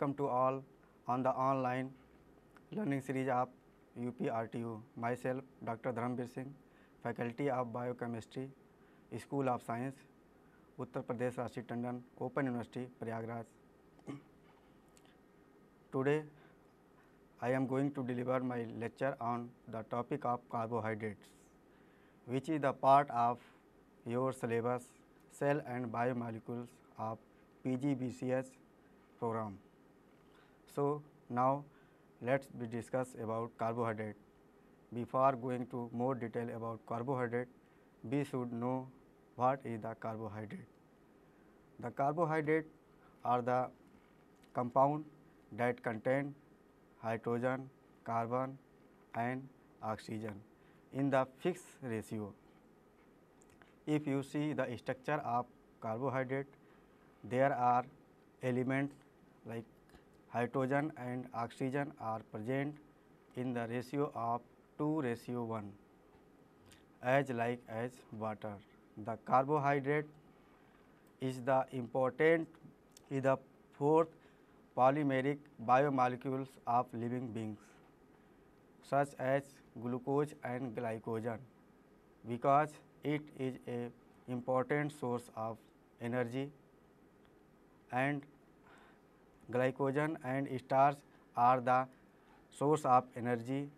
welcome to all on the online learning series of UPRTU. Myself, Dr. Dharambir Singh, faculty of Biochemistry, School of Science, Uttar Pradesh Rashi Tandon, Open University, Prayagraj. Today, I am going to deliver my lecture on the topic of carbohydrates, which is the part of your syllabus, cell and biomolecules of PGBCS program. So, now let us discuss about carbohydrate. Before going to more detail about carbohydrate, we should know what is the carbohydrate. The carbohydrate are the compound that contain hydrogen, carbon and oxygen in the fixed ratio. If you see the structure of carbohydrate, there are elements like hydrogen and oxygen are present in the ratio of 2 ratio 1 as like as water. The carbohydrate is the important is the fourth polymeric biomolecules of living beings such as glucose and glycogen because it is a important source of energy and Glycogen and starch are the source of energy.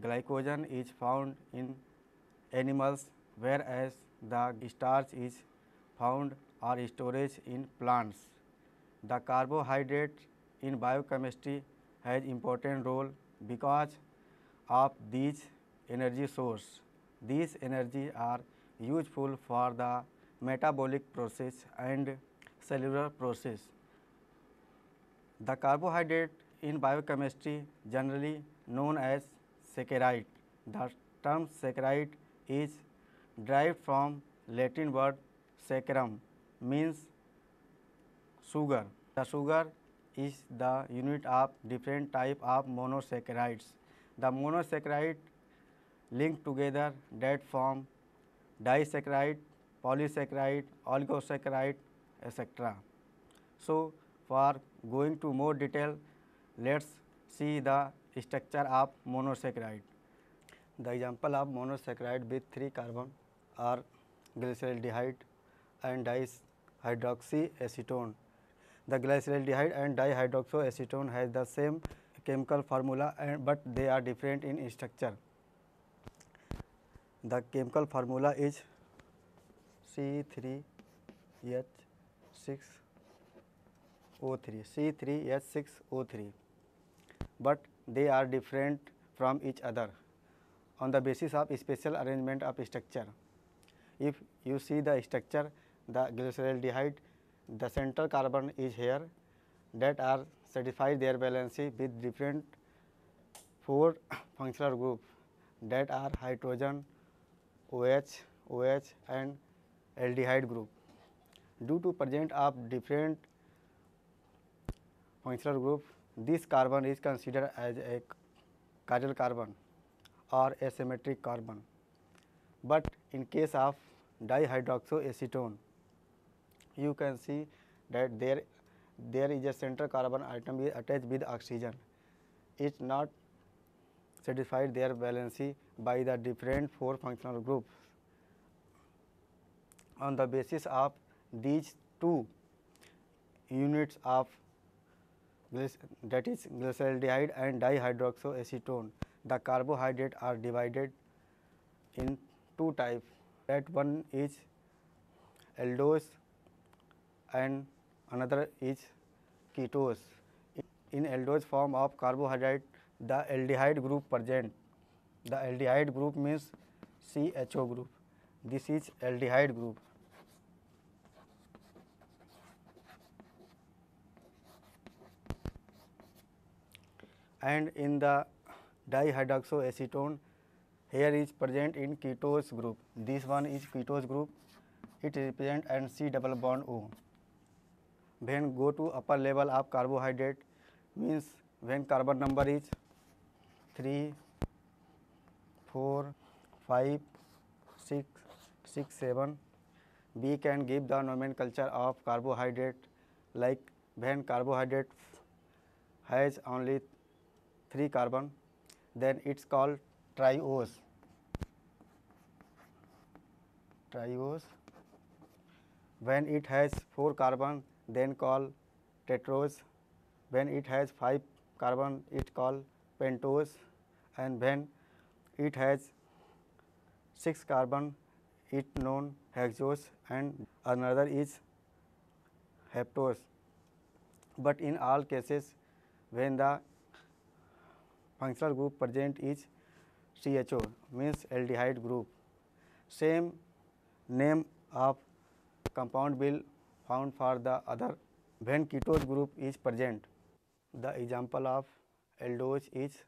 Glycogen is found in animals whereas the starch is found or storage in plants. The carbohydrate in biochemistry has important role because of these energy source. These energy are useful for the metabolic process and cellular process. The carbohydrate in biochemistry generally known as saccharide. The term saccharide is derived from Latin word saccharum, means sugar. The sugar is the unit of different type of monosaccharides. The monosaccharide linked together that form disaccharide, polysaccharide, oligosaccharide, etc. So For going to more detail, let's see the structure of monosaccharide. The example of monosaccharide with 3 carbon are glyceraldehyde and dihydroxyacetone. The glyceraldehyde and dihydroxyacetone has the same chemical formula and but they are different in structure. The chemical formula is C3H6 O3, C3H6O3, but they are different from each other on the basis of special arrangement of structure. If you see the structure, the glyceraldehyde, the central carbon is here that are satisfied their valence with different four functional group that are hydrogen, OH, OH and aldehyde group. Due to present of different functional group this carbon is consider as a chiral carbon और asymmetric carbon but in case of dihydroxy acetone you can see that there there is a central carbon atom is attach with oxygen is not satisfied their valency by the different four functional group on the basis of these two units of that is glyceraldehyde and dihydroxyacetone The carbohydrate are divided in two type that one is aldose and another is ketose. In aldose form of carbohydrate the aldehyde group present. The aldehyde group means CHO group. This is aldehyde group. and in the dihydroxyacetone here is present in ketose group. This one is ketose group, it represent and C double bond O. When go to upper level of carbohydrate means when carbon number is 3, 4, 5, 6, 6, 7, we can give the nomenclature of carbohydrate like when carbohydrate has only 3 carbon then it's called triose triose when it has 4 carbon then called tetrose when it has 5 carbon it called pentose and when it has 6 carbon it known hexose and another is heptose but in all cases when the functional group present is CHO means aldehyde group. Same name of compound will found for the other when ketose group is present. The example of aldose is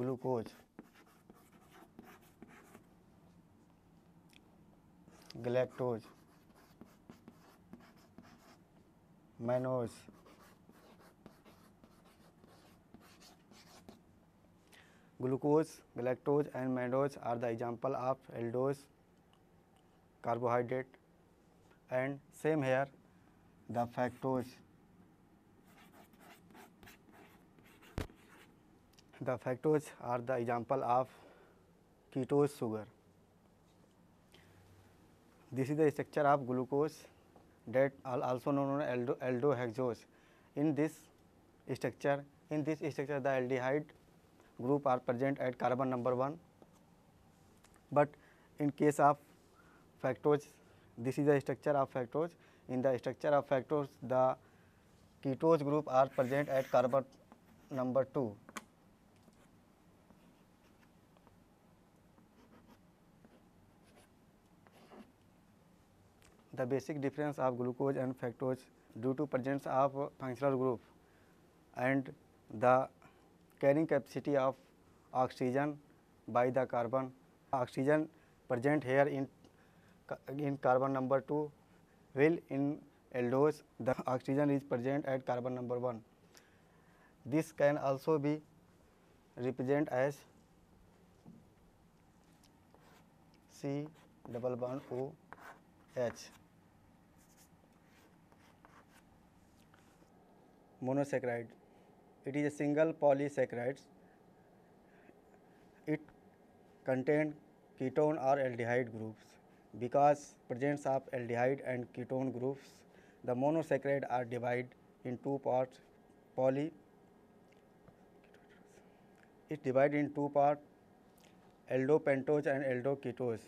glucose. galactose, mannose, glucose galactose and mannose are the example of aldose carbohydrate and same here the fructose the fructose are the example of ketose sugar this is the structure of glucose that also known aldo aldohexose in this structure in this structure the aldehyde group are present at carbon number 1 but in case of fructose this is the structure of fructose in the structure of fructose the ketose group are present at carbon number 2 the basic difference of glucose and fructose due to presence of functional group and the carrying capacity of oxygen by the carbon. Oxygen present here in carbon number 2 will in aldose the oxygen is present at carbon number 1. This can also be represent as C double bond O H. Monosaccharide. It is a single polysaccharides. It contains ketone or aldehyde groups. Because presence of aldehyde and ketone groups, the monosaccharide are divided in two parts poly. It divided in two parts aldopentose and aldoketose.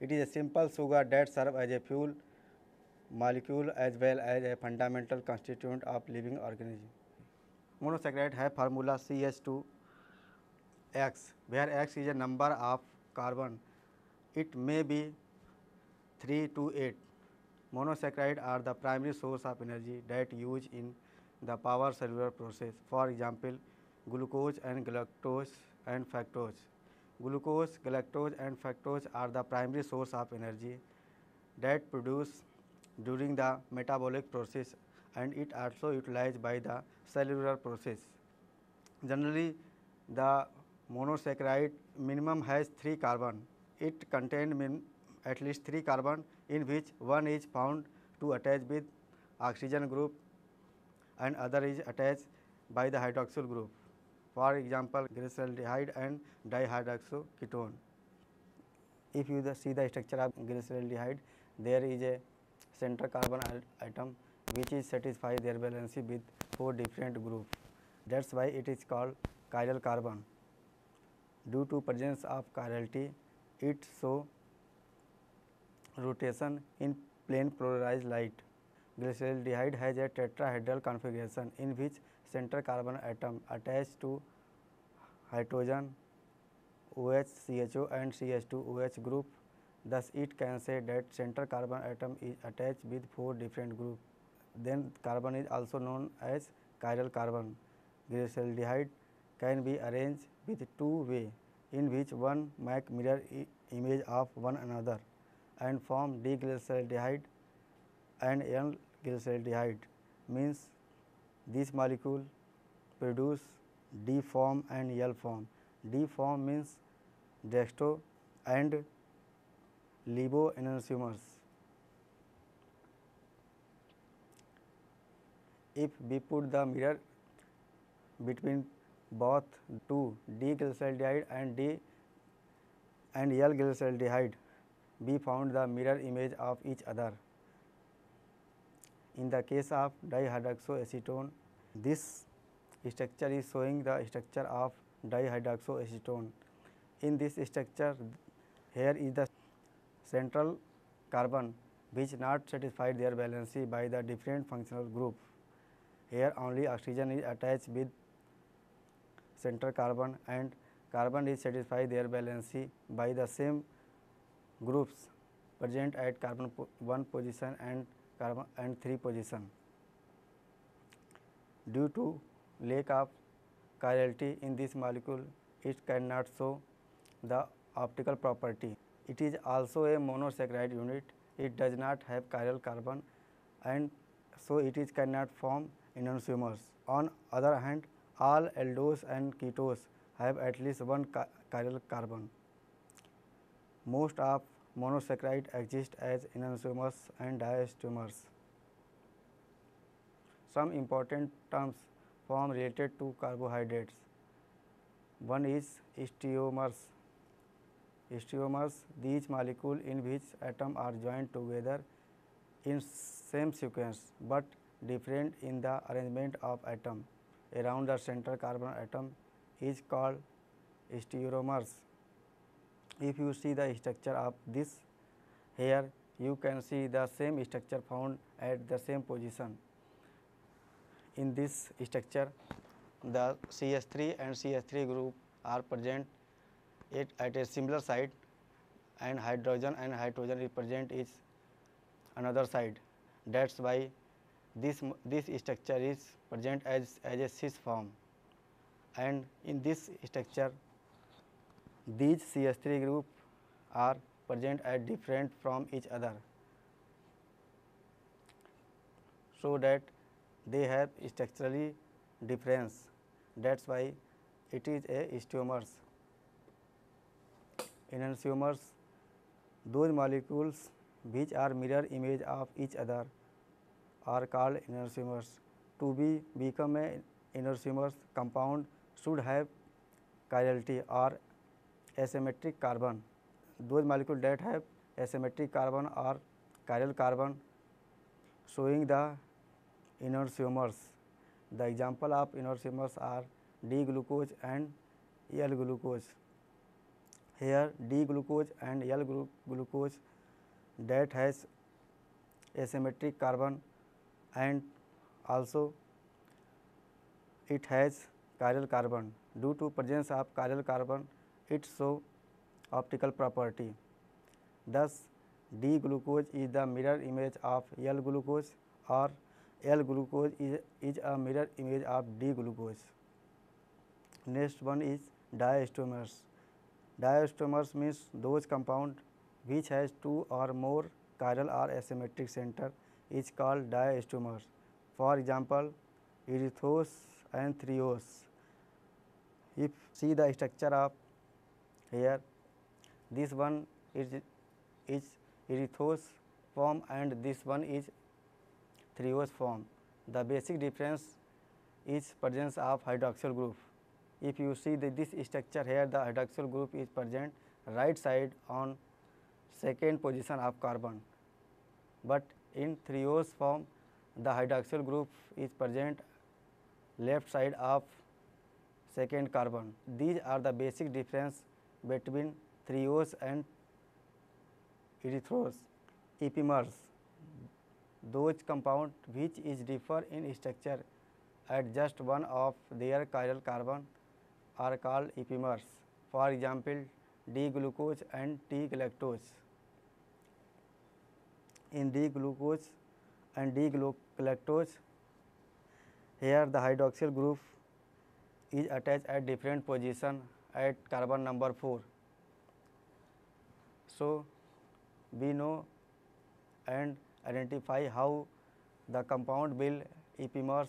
It is a simple sugar that serve as a fuel molecule as well as a fundamental constituent of living organism. Monosaccharide have formula CH2X, where X is a number of carbon. It may be 3 to 8. Monosaccharide are the primary source of energy that used in the power cellular process. For example, glucose and galactose and fructose. Glucose, galactose and fructose are the primary source of energy that produced during the metabolic process and it also utilized by the cellular process. Generally the monosaccharide minimum has 3 carbon. It contains at least 3 carbon in which one is found to attach with oxygen group and other is attached by the hydroxyl group. For example, glyceraldehyde and ketone. If you see the structure of glyceraldehyde, there is a center carbon atom which is satisfy their valency with four different group. That's why it is called chiral carbon. Due to presence of chirality, it show rotation in plane polarized light. Glyceraldehyde has a tetrahedral configuration in which center carbon atom attached to hydrogen OH, CHO and CH2OH group. Thus, it can say that center carbon atom is attached with four different group then carbon is also known as chiral carbon. Glyceraldehyde can be arranged with two way in which one make mirror image of one another and form D-glucose diglyceraldehyde and l glyceraldehyde means this molecule produce D form and L form. D form means dextro and libo enantiomers if we put the mirror between both two D glyceraldehyde and D and L glyceraldehyde, we found the mirror image of each other. In the case of dihydroxyacetone this structure is showing the structure of dihydroxyacetone In this structure, here is the central carbon which not satisfied their valency by the different functional group. Here only oxygen is attached with center carbon and carbon is satisfy their valency by the same groups present at carbon 1 position and carbon and 3 position. Due to lack of chirality in this molecule, it cannot show the optical property. It is also a monosaccharide unit. It does not have chiral carbon and so it is cannot form Indian On other hand, all aldose and ketoses have at least one chiral carbon. Most of monosaccharide exist as enantiomers and diastomers. Some important terms form related to carbohydrates. One is steomers. Steomers, these molecules in which atoms are joined together in same sequence, but different in the arrangement of atom around the central carbon atom is called stereomers. If you see the structure of this here you can see the same structure found at the same position. In this structure the CH3 and CH3 group are present it at a similar site and hydrogen and hydrogen represent is another side. That's why this, this structure is present as, as a cis form and in this structure these CH3 group are present at different from each other. So, that they have structurally difference that is why it is a steomers. enantiomers those molecules which are mirror image of each other are called inner to be become a inner compound should have chirality or asymmetric carbon दो molecule that have asymmetric carbon are chiral carbon showing the inner the example of inner are D glucose and L glucose here D glucose and L glucose that has asymmetric carbon and also it has chiral carbon. Due to presence of chiral carbon, it show optical property. Thus, D glucose is the mirror image of L glucose or L glucose is, is a mirror image of D glucose. Next one is diastomers diastomers means those compound which has two or more chiral or asymmetric center is called diastomers. For example, erythrose and threose. If see the structure of here, this one is, is erythose form and this one is threose form. The basic difference is presence of hydroxyl group. If you see the, this structure here, the hydroxyl group is present right side on second position of carbon, but in triose form the hydroxyl group is present left side of second carbon. These are the basic difference between triose and erythrose. Epimers, those compound which is differ in structure at just one of their chiral carbon are called epimers. For example, D glucose and T galactose. in D-glucose and D-galactose. Here the hydroxyl group is attached at different position at carbon number 4. So, we know and identify how the compound will epimers.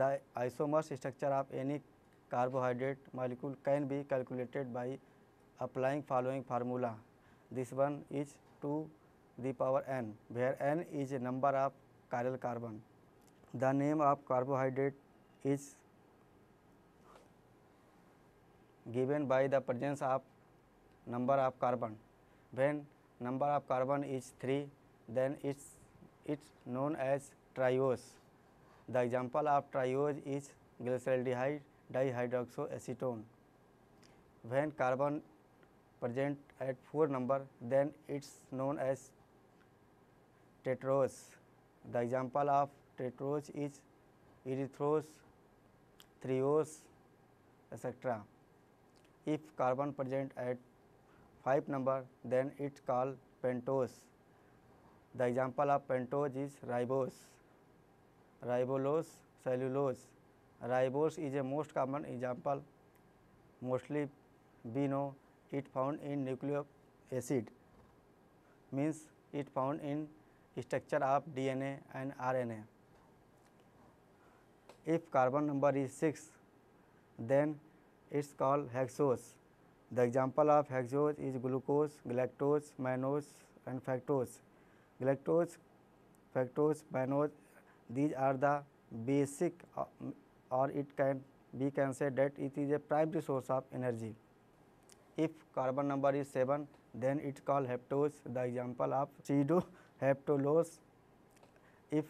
the isomers structure of any carbohydrate molecule can be calculated by applying following formula this one is 2 the power n, where n is a number of chiral carbon. The name of carbohydrate is given by the presence of number of carbon. When number of carbon is 3, then it's it's known as triose. The example of triose is glyceraldehyde dihydroxoacetone. When carbon present at 4 number then it's known as tetrose. The example of tetrose is erythrose, thriose etc. If carbon present at 5 number then it's called pentose. The example of pentose is ribose, ribolose, cellulose. Ribose is a most common example mostly we know it found in nucleic acid means it found in structure of DNA and RNA. If carbon number is 6, then it is called hexose. The example of hexose is glucose, galactose, mannose and fructose. Galactose, fructose, mannose these are the basic or it can be can say that it is a primary source of energy. If carbon number is 7, then it called heptose, the example of pseudo heptolose. If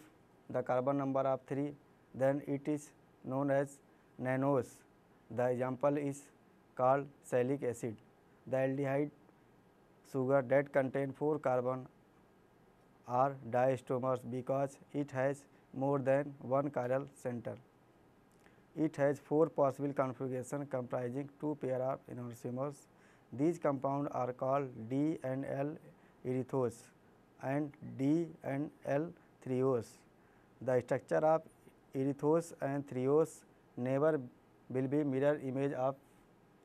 the carbon number of 3, then it is known as nanose. The example is called salic acid. The aldehyde sugar that contain 4 carbon are diastomers because it has more than one chiral center. It has 4 possible configuration comprising 2 pair of enantiomers these compounds are called D and L erythrose and D and L threose. The structure of erythrose and threose never will be mirror image of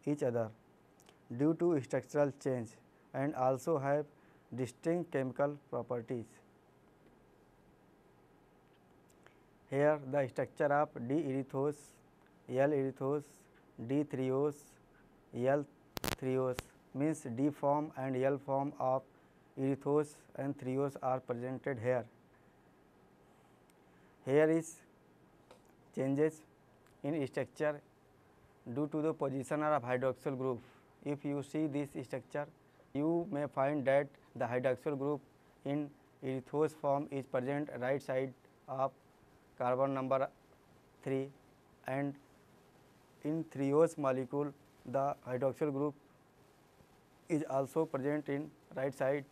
each other due to structural change and also have distinct chemical properties. Here the structure of D erythrose, L erythrose, D threose, L threose means D form and L form of erythose and threose are presented here. Here is changes in structure due to the positioner of hydroxyl group. If you see this structure, you may find that the hydroxyl group in erythose form is present right side of carbon number 3 and in threose molecule The hydroxyl group is also present in right side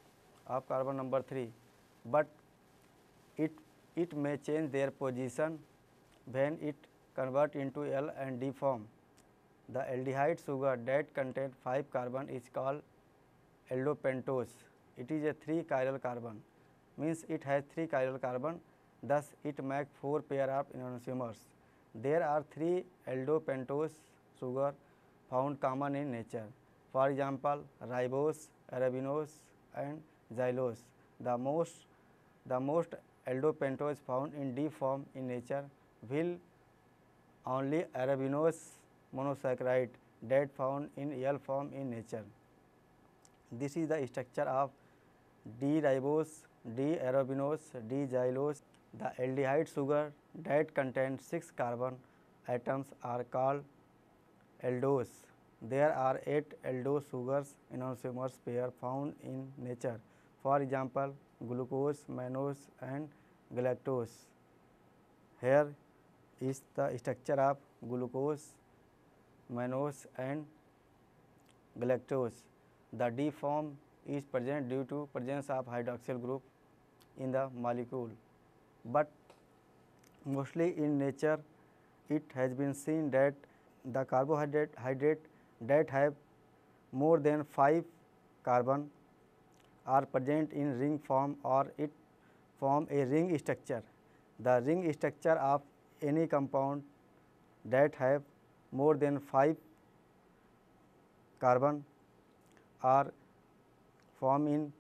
of carbon number 3, but it may change their position when it convert into L and D form. The aldehyde sugar that contain 5 carbon is called aldopentose. It is a 3 chiral carbon, means it has 3 chiral carbon, thus it makes 4 pair of enantiomers. There are 3 aldopentose sugar found common in nature. For example, ribose, arabinose and xylose. The most, the most aldopentose found in D form in nature will only arabinose monosaccharide that found in L form in nature. This is the structure of D ribose, D arabinose, D xylose. The aldehyde sugar that contains 6 carbon atoms are called aldose. There are 8 aldose sugars enantiomers pair found in nature. For example, glucose, mannose and galactose. Here is the structure of glucose, mannose and galactose. The D form is present due to presence of hydroxyl group in the molecule, but mostly in nature it has been seen that the carbohydrate hydrate that have more than 5 carbon are present in ring form or it form a ring structure. The ring structure of any compound that have more than 5 carbon are form in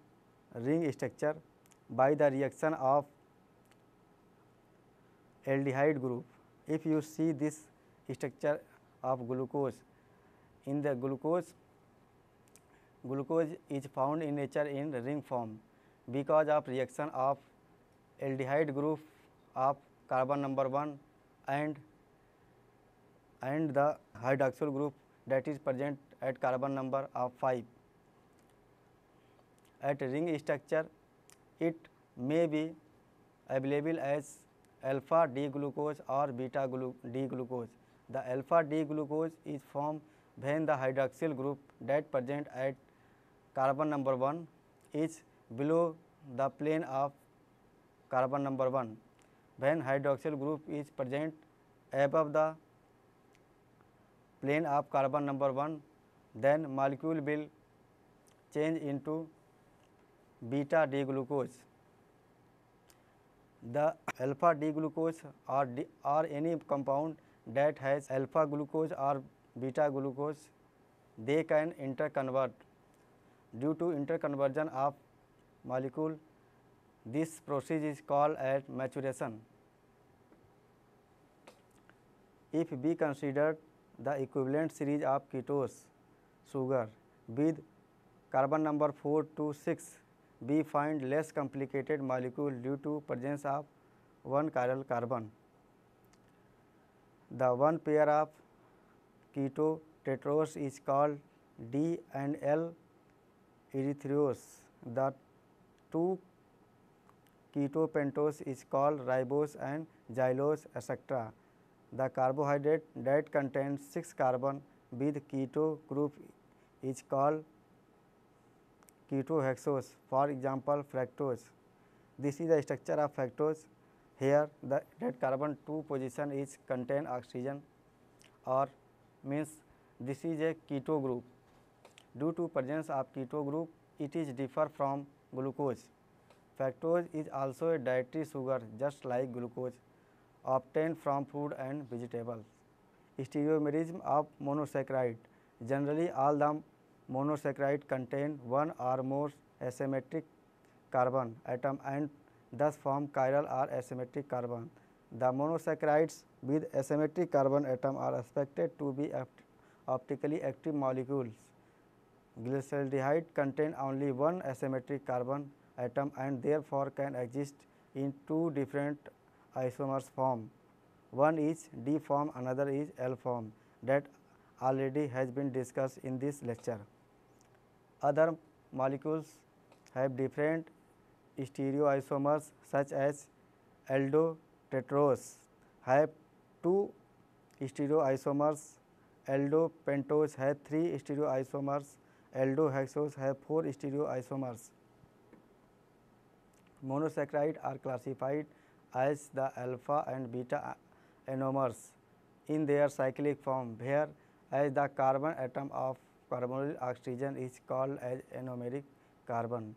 ring structure by the reaction of aldehyde group. If you see this structure of glucose. In the glucose, glucose is found in nature in ring form because of reaction of aldehyde group of carbon number 1 and and the hydroxyl group that is present at carbon number of 5. At ring structure, it may be available as alpha D glucose or beta -glu D glucose. The alpha D glucose is formed when the hydroxyl group that present at carbon number 1 is below the plane of carbon number 1. When hydroxyl group is present above the plane of carbon number 1, then molecule will change into beta D glucose. The alpha D glucose or any compound that has alpha glucose or beta glucose, they can interconvert. Due to interconversion of molecule, this process is called as maturation. If we consider the equivalent series of ketose sugar with carbon number 4 to 6, we find less complicated molecule due to presence of one chiral carbon. The one pair of keto tetros is called D and L erythriose. The two ketopentose is called ribose and xylose etc. The carbohydrate that contains 6 carbon with keto group is called ketohexose for example fructose. This is the structure of fructose Here the that carbon-2 position is contain oxygen, or means this is a keto group. Due to presence of keto group, it is differ from glucose. Fructose is also a dietary sugar, just like glucose, obtained from food and vegetables. Stereomerism of monosaccharide. Generally, all the monosaccharide contain one or more asymmetric carbon atom and thus form chiral or asymmetric carbon. The monosaccharides with asymmetric carbon atom are expected to be opt optically active molecules. Glyceraldehyde contain only one asymmetric carbon atom and therefore can exist in two different isomers form. One is D form, another is L form that already has been discussed in this lecture. Other molecules have different stereoisomers such as aldotetrose have two stereoisomers, aldopentose has three stereoisomers, aldohexose have four stereoisomers. Monosaccharide are classified as the alpha and beta anomers in their cyclic form where as the carbon atom of carbonyl oxygen is called as anomeric carbon.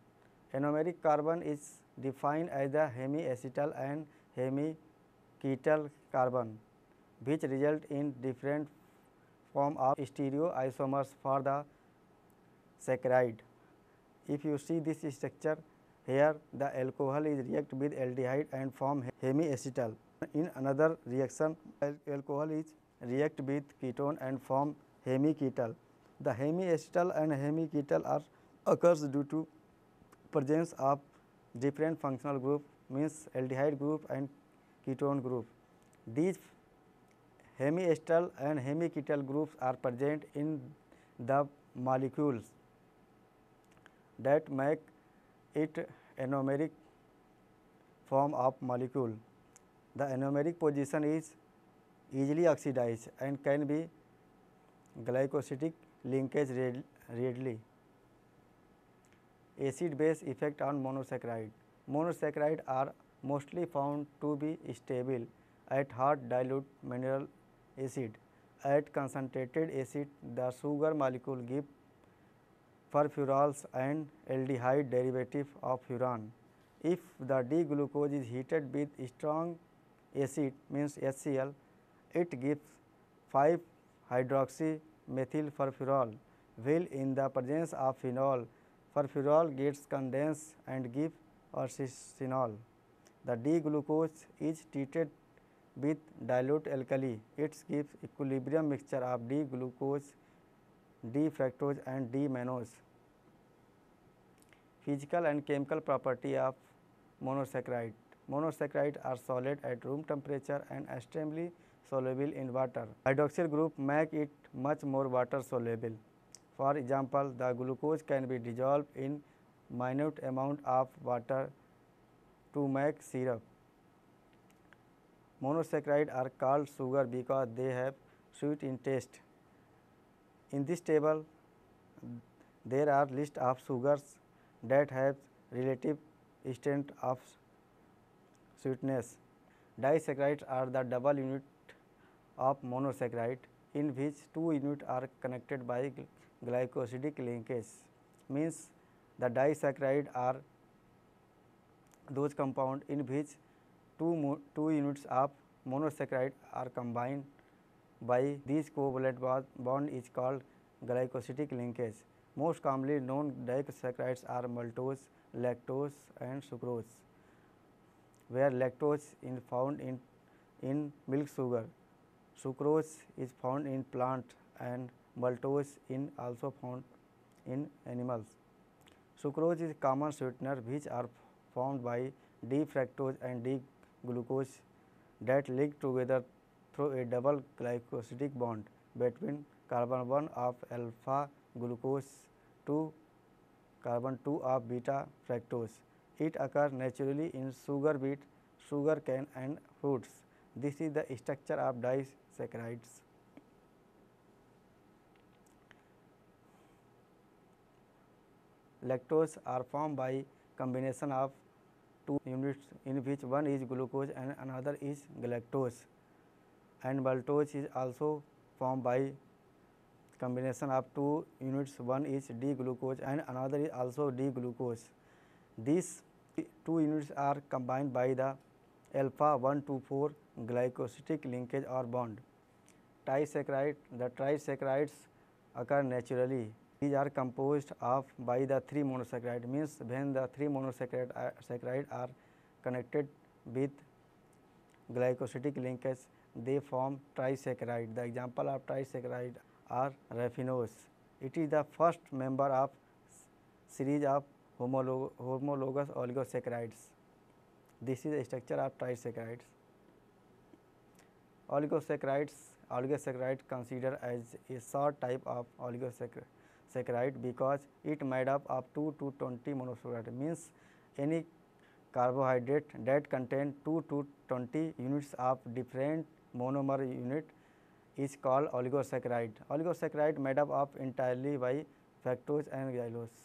Anomeric carbon is defined as the hemiacetal and hemiketal carbon, which result in different form of stereoisomers for the saccharide. If you see this structure here, the alcohol is react with aldehyde and form hemiacetal. In another reaction, alcohol is react with ketone and form hemiketal. The hemiacetal and hemiketal are occurs due to presence of different functional group means aldehyde group and ketone group. These hemiacetal and hemiketal groups are present in the molecules that make it anomeric form of molecule. The anomeric position is easily oxidized and can be glycosidic linkage readily. acid base effect on monosaccharide. Monosaccharide are mostly found to be stable at hard dilute mineral acid. At concentrated acid, the sugar molecule give furfural and aldehyde derivative of furan. If the D-glucose is heated with strong acid means HCl, it gives 5 hydroxy methyl furfural. while in the presence of phenol, Furfural gets condensed and give ursinol. The D-glucose is treated with dilute alkali. It gives equilibrium mixture of D-glucose, D-fructose and D-mannose. Physical and chemical property of monosaccharide. Monosaccharide are solid at room temperature and extremely soluble in water. Hydroxyl group make it much more water soluble. For example, the glucose can be dissolved in minute amount of water to make syrup. Monosaccharides are called sugar because they have sweet in taste. In this table, there are list of sugars that have relative extent of sweetness. Disaccharides are the double unit of monosaccharide in which two units are connected by glycine. glycosidic linkage means the disaccharide are those compound in which two, two units of monosaccharide are combined by this covalent bond is called glycosidic linkage. Most commonly known disaccharides are maltose, lactose and sucrose, where lactose is found in, in milk sugar, sucrose is found in plant and maltose in also found in animals. Sucrose is common sweetener which are formed by d-fructose and d-glucose that link together through a double glycosidic bond between carbon 1 of alpha glucose to carbon 2 of beta fructose. It occurs naturally in sugar beet, sugar cane and fruits. This is the structure of disaccharides. lactose are formed by combination of two units in which one is glucose and another is galactose and maltose is also formed by combination of two units one is d glucose and another is also d glucose these two units are combined by the alpha 124 glycosidic linkage or bond trisaccharide the trisaccharides occur naturally these are composed of by the three monosaccharide, means when the three monosaccharide uh, are connected with glycosidic linkage, they form trisaccharide. The example of trisaccharide are raffinose. It is the first member of series of homologous oligosaccharides. This is the structure of trisaccharides. Oligosaccharides considered as a short type of oligosaccharide saccharide because it made up to 2 to 20 monosaccharide, means any carbohydrate that contain 2 to 20 units of different monomer unit is called oligosaccharide. Oligosaccharide made up of entirely by fructose and gallulose,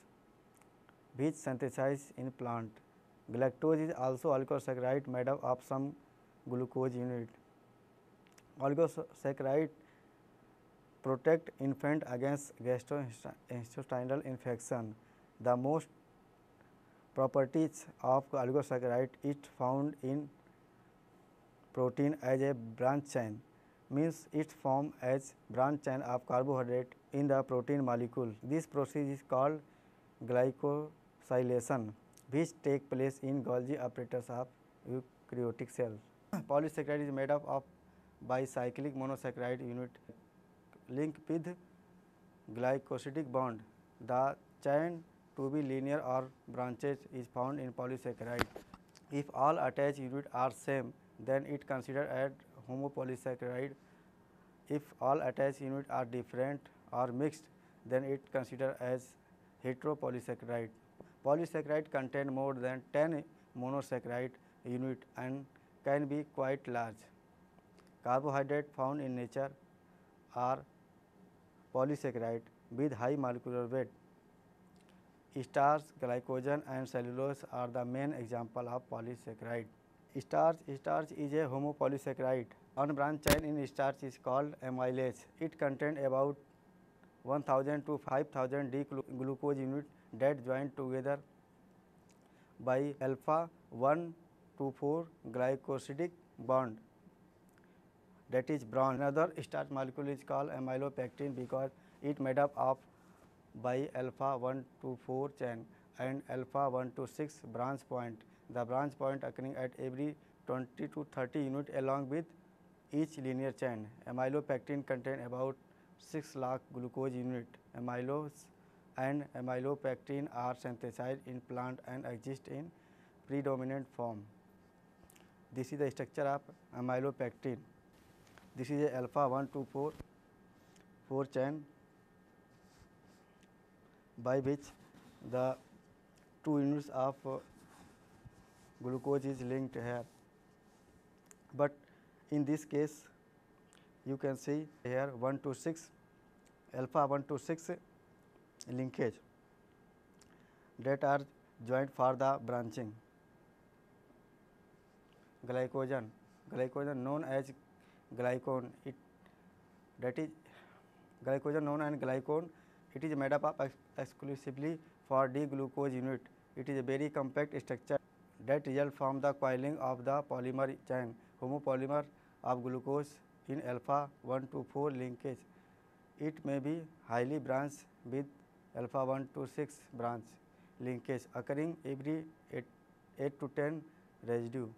which synthesized in plant. Galactose is also oligosaccharide made up of some glucose unit. Oligosaccharide protect infant against gastrointestinal infection. The most properties of oligosaccharide is found in protein as a branch chain means it form as branch chain of carbohydrate in the protein molecule. This process is called glycosylation which take place in Golgi apparatus of eukaryotic cell. Polysaccharide is made up of bicyclic monosaccharide unit linked with glycosidic bond. The chain to be linear or branches is found in polysaccharide. If all attached units are same, then it considered as homopolysaccharide. If all attached units are different or mixed, then it considered as heteropolysaccharide. Polysaccharide contain more than 10 monosaccharide unit and can be quite large. Carbohydrate found in nature are polysaccharide with high molecular weight. Starch, glycogen and cellulose are the main example of polysaccharide. Starch is a homopolysaccharide. One branch chain in starch is called amylase. It contains about 1000 to 5000 D-glucose unit that joined together by alpha 1 to 4 glycosidic bond that is brown. Another starch molecule is called amylopectin because it made up of by alpha one to four chain and alpha one to six branch point. The branch point occurring at every 20 to 30 unit along with each linear chain. Amylopectin contain about 6 lakh glucose unit. Amylose and amylopectin are synthesized in plant and exist in predominant form. This is the structure of amylopectin this is a alpha 1 2 4 4 chain by which the two units of uh, glucose is linked here. But in this case you can see here 1 to 6 alpha 1 to 6 linkage that are joined for the branching glycogen glycogen known as glycone it that is glycogen known and glycone it is made up of ex exclusively for d glucose unit it is a very compact structure that result from the coiling of the polymer chain homopolymer of glucose in alpha 1 to 4 linkage it may be highly branched with alpha 1 to 6 branch linkage occurring every 8, 8 to 10 residue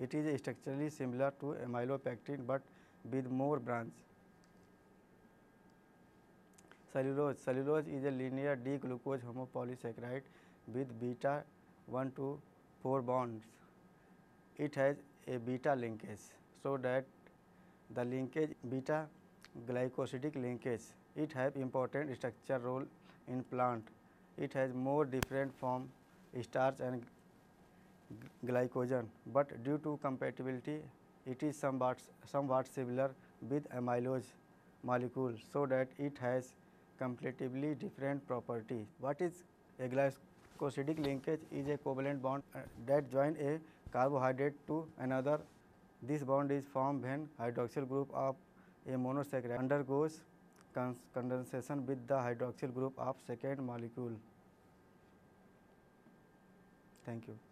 it is structurally similar to amylopectin, but with more branch. Cellulose Cellulose is a linear D-glucose homopolysaccharide with beta 1 to 4 bonds. It has a beta linkage, so that the linkage beta glycosidic linkage. It has important structure role in plant. It has more different form starch and glycogen, but due to compatibility it is somewhat, somewhat similar with amylose molecule, so that it has completely different property. What is a glycosidic linkage is a covalent bond uh, that join a carbohydrate to another. This bond is formed when hydroxyl group of a monosaccharide undergoes condensation with the hydroxyl group of second molecule. Thank you.